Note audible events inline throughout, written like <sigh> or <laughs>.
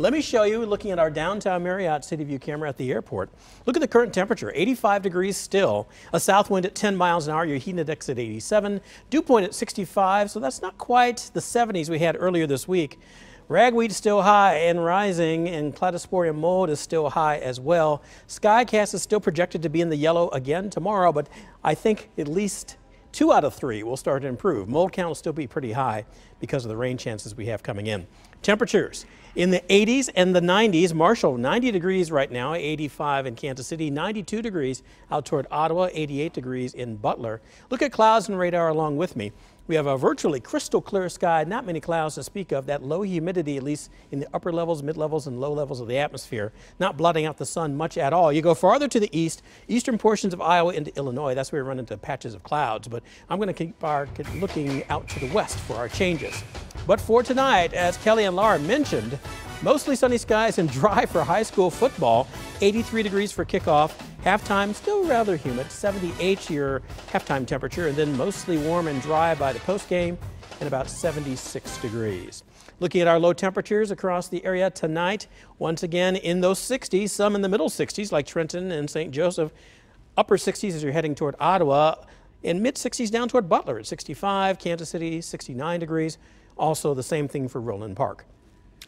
Let me show you looking at our downtown Marriott City View camera at the airport. Look at the current temperature, 85 degrees still. A south wind at 10 miles an hour, your heat index at 87, dew point at 65, so that's not quite the 70s we had earlier this week. Ragweed still high and rising, and cladosporium mold is still high as well. Skycast is still projected to be in the yellow again tomorrow, but I think at least two out of three will start to improve. Mold count will still be pretty high because of the rain chances we have coming in. Temperatures in the 80s and the 90s. Marshall, 90 degrees right now, 85 in Kansas City, 92 degrees out toward Ottawa, 88 degrees in Butler. Look at clouds and radar along with me. We have a virtually crystal clear sky, not many clouds to speak of. That low humidity, at least in the upper levels, mid levels, and low levels of the atmosphere, not blotting out the sun much at all. You go farther to the east, eastern portions of Iowa into Illinois. That's where we run into patches of clouds. But I'm going to keep our looking out to the west for our changes. But for tonight, as Kelly and Laura mentioned, mostly sunny skies and <laughs> dry for high school football. 83 degrees for kickoff. Halftime still rather humid, 78 your halftime temperature, and then mostly warm and dry by the postgame and about 76 degrees. Looking at our low temperatures across the area tonight, once again in those 60s, some in the middle 60s like Trenton and St. Joseph, upper 60s as you're heading toward Ottawa, and mid 60s down toward Butler at 65, Kansas City 69 degrees. Also the same thing for Roeland Park.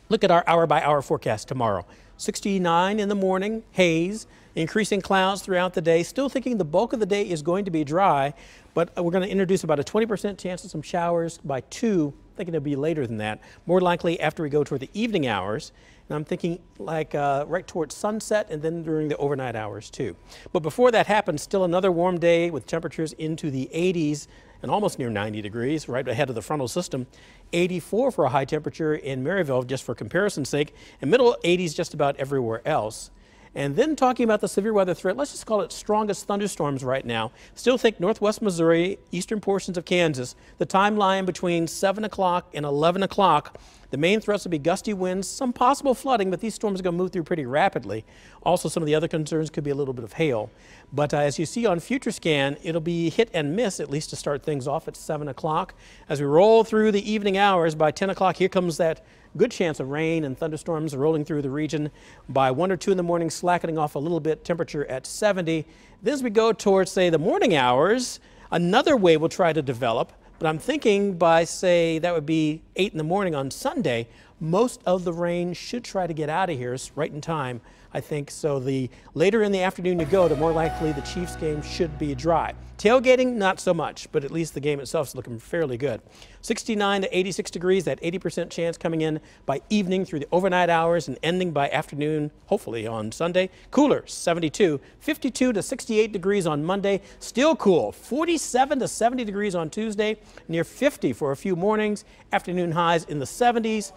Look at our hour by hour forecast tomorrow. 69 in the morning, haze, increasing clouds throughout the day. Still thinking the bulk of the day is going to be dry, but we're going to introduce about a 20% chance of some showers by 2. Thinking it'll be later than that. More likely after we go toward the evening hours. And I'm thinking like uh, right towards sunset and then during the overnight hours too. But before that happens, still another warm day with temperatures into the 80s and almost near 90 degrees right ahead of the frontal system. 84 for a high temperature in Maryville just for comparison's sake and middle 80s just about everywhere else. And then talking about the severe weather threat, let's just call it strongest thunderstorms right now. Still think northwest Missouri, eastern portions of Kansas. The timeline between 7 o'clock and 11 o'clock. The main threats will be gusty winds, some possible flooding, but these storms are going to move through pretty rapidly. Also, some of the other concerns could be a little bit of hail. But uh, as you see on FutureScan, it'll be hit and miss, at least to start things off at 7 o'clock. As we roll through the evening hours, by 10 o'clock, here comes that good chance of rain and thunderstorms rolling through the region. By 1 or 2 in the morning, slackening off a little bit, temperature at 70. Then as we go towards, say, the morning hours, another wave will try to develop. But I'm thinking by, say, that would be 8 in the morning on Sunday, most of the rain should try to get out of here right in time, I think. So the later in the afternoon you go, the more likely the Chiefs game should be dry. Tailgating, not so much, but at least the game itself is looking fairly good. 69 to 86 degrees, that 80% chance coming in by evening through the overnight hours and ending by afternoon, hopefully on Sunday. Cooler, 72. 52 to 68 degrees on Monday, still cool. 47 to 70 degrees on Tuesday, near 50 for a few mornings. Afternoon highs in the 70s.